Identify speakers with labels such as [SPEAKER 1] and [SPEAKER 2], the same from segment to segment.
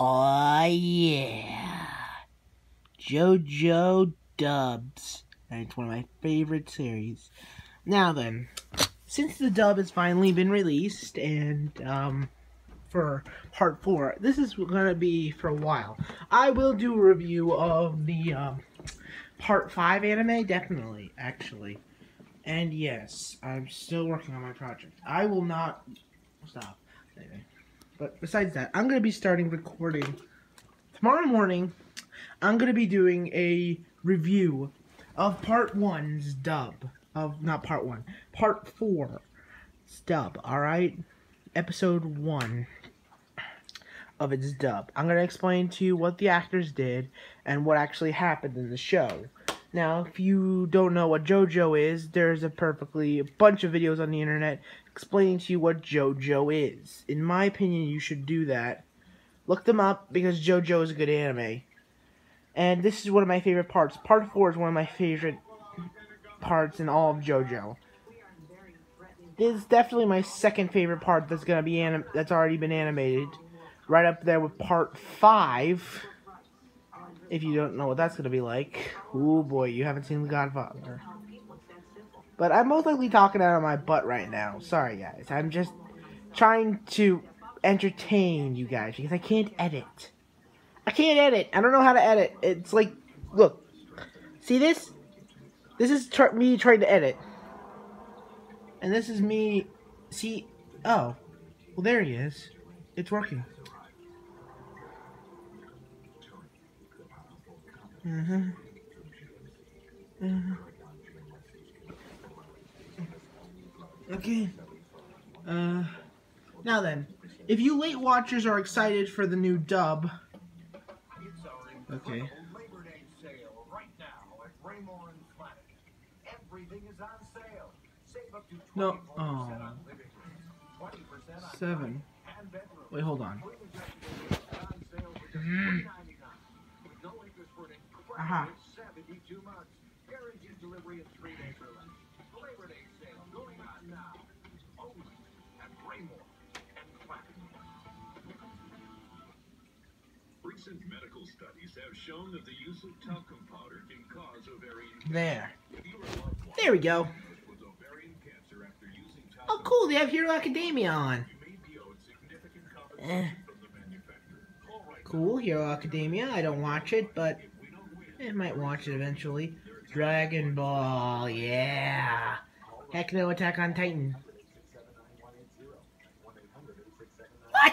[SPEAKER 1] Oh yeah. JoJo Dubs. And it's one of my favorite series. Now then, since the dub has finally been released and um for part four, this is gonna be for a while. I will do a review of the um part five anime, definitely, actually. And yes, I'm still working on my project. I will not stop. Anyway. But besides that, I'm going to be starting recording tomorrow morning. I'm going to be doing a review of part one's dub. Of, not part one, part four dub, alright? Episode one of its dub. I'm going to explain to you what the actors did and what actually happened in the show. Now, if you don't know what JoJo is, there's a perfectly a bunch of videos on the internet explaining to you what JoJo is. In my opinion, you should do that. Look them up because JoJo is a good anime. And this is one of my favorite parts. Part 4 is one of my favorite parts in all of JoJo. This is definitely my second favorite part that's gonna be anim that's already been animated. Right up there with part 5 if you don't know what that's gonna be like. Oh boy, you haven't seen The Godfather. But I'm most likely talking out of my butt right now. Sorry guys. I'm just trying to entertain you guys because I can't edit. I can't edit. I don't know how to edit. It's like, look. See this? This is tr me trying to edit. And this is me. See? Oh. Well, there he is. It's working. Mm-hmm. Mm-hmm. Okay. Uh, now then, if you late watchers are excited for the new dub, okay. No, oh. Seven. Wait, hold on. Mm. Aha.
[SPEAKER 2] Recent medical studies have shown that the use of talcum powder can cause ovarian
[SPEAKER 1] There. There we go. Oh, cool. They have Hero Academia on. Eh. Cool, Hero Academia. I don't watch it, but I might watch it eventually. Dragon Ball, yeah. Heck no, Attack on Titan. What?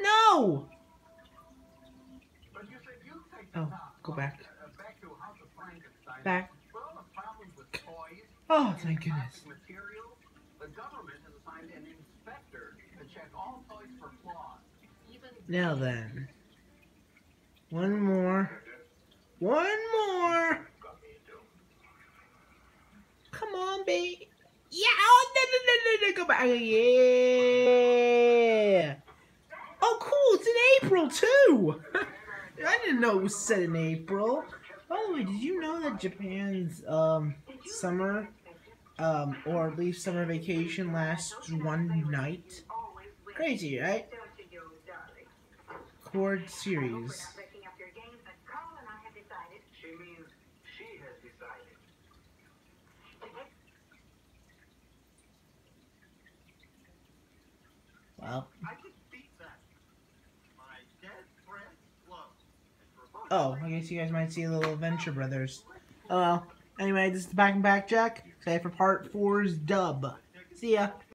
[SPEAKER 1] No! Oh, go back. Back. Oh, thank goodness. Now then. One more. One more. Come on, baby. Yeah. Oh, no, no, no, no, no. Go back. Yeah. Oh, cool. It's in April, too. I didn't know it was set in April. By the way, did you know that Japan's um, summer, um, or at least summer vacation lasts one night? Crazy, right? Chord series. Well. Oh, I guess you guys might see a little Venture Brothers. Oh well. Anyway, this is the Back and Back Jack. Say for part four's dub. See ya.